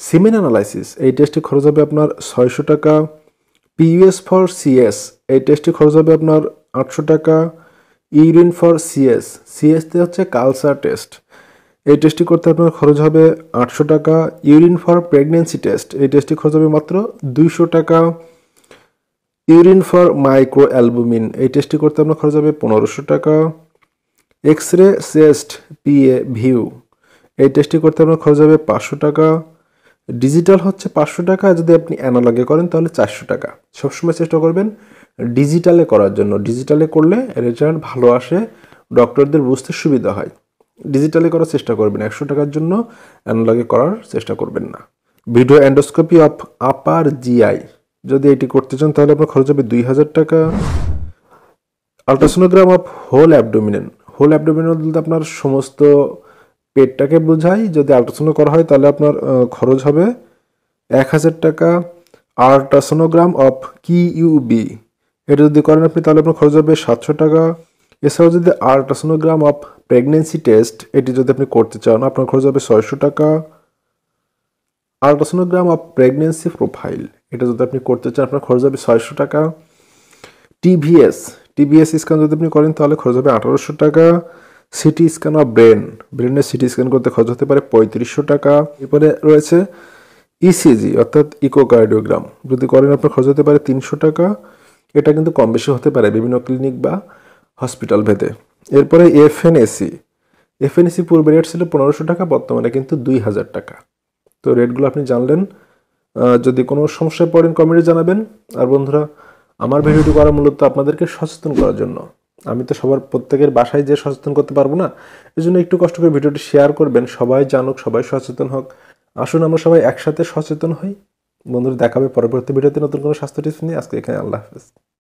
সিমেন analysis এই টেস্টে খরচ হবে আপনার ছয়শো টাকা। পিইউএস ফর সিএস এই টেস্টে খরচ হবে আপনার আটশো টাকা। ইউরিন ফর সিএস সিএসতে হচ্ছে কালসার টেস্ট এই টেস্টটি করতে আপনার খরচ হবে আটশো টাকা। ইউরিন ফর প্রেগনেন্সি টেস্ট এই টেস্টটি খরচ হবে মাত্র দুইশো টাকা। ইউরিন ফর মাইক্রো অ্যালবুমিন এই টেস্টটি করতে আপনার খরচ হবে পনেরোশো টাকা। X ray cyst PA view এই টেস্টটি করতে আপনার খরচ হবে পাঁচশো টাকা। ডিজিটাল হচ্ছে পাঁচশো টাকা, যদি আপনি অ্যানালগে করেন তাহলে চারশো টাকা। সবসময় চেষ্টা করবেন ডিজিটালে করার জন্য। ডিজিটালে করলে রেজাল্ট ভালো আসে ডক্টরদের বুঝতে সুবিধা হয়। ডিজিটালে করার চেষ্টা করবেন, একশো টাকার জন্য অ্যানালগে করার চেষ্টা করবেন না। Video endoscopy of upper GI যদি এটি করতে চান তাহলে আপনার খরচ হবে দুই হাজার টাকা। Ultrasonogram of whole abdomen whole abdomen বলতে আপনার সমস্ত পেটটাকে বোঝাই, যদি আলট্রাসোনো করা হয় তাহলে আপনার খরচ হবে এক হাজার টাকা। আলট্রাসোনোগ্রাম অফ কি ইউবি এটা যদি করেন আপনি তাহলে আপনার খরচ হবে সাতশো টাকা। এছাড়াও যদি আলট্রাসোনোগ্রাম অফ প্রেগনেন্সি টেস্ট, এটি যদি আপনি করতে চান, আপনার খরচ হবে ছয়শো টাকা। আলট্রাসোনোগ্রাম অফ প্রেগনেন্সি প্রোফাইল, এটা যদি আপনি করতে চান, আপনার খরচ হবে ছয়শো টাকা। টিভিএস টিভিএস স্ক্যান যদি আপনি করেন তাহলে খরচ হবে আঠারোশো টাকা। CT scan of brain. ব্রেনের সিটি স্ক্যান করতে খরচ হতে পারে পঁয়ত্রিশশো টাকা। এরপরে রয়েছে ইসিজি অর্থাৎ ইকোকার্ডিওগ্রাম। যদি করেন আপনার খরচ হতে পারে তিনশো টাকা। এটা কিন্তু কম বেশি হতে পারে বিভিন্ন ক্লিনিক বা হসপিটাল ভেদে। এরপরে এফএনএসি এফএনএসি পূর্বে রেট ছিল পনেরোশো টাকা, বর্তমানে কিন্তু দুই হাজার টাকা। তো রেটগুলো আপনি জানলেন। যদি কোনো সমস্যায় পড়েন কমেন্টে জানাবেন। আর বন্ধুরা, আমার ভিডিওটি করা মূলত আপনাদেরকে সচেতন করার জন্য। আমি তো সবার প্রত্যেকের বাসায় যে সচেতন করতে পারব না এই জন্য একটু কষ্ট করে ভিডিওটি শেয়ার করবেন, সবাই জানুক, সবাই সচেতন হোক। আসুন আমরা সবাই একসাথে সচেতন হই। বন্ধুরা, দেখাবে পরবর্তী ভিডিওতে নতুন কোনো স্বাস্থ্য টিপস নিয়ে। আজকে এখানে আল্লাহ হাফেজ।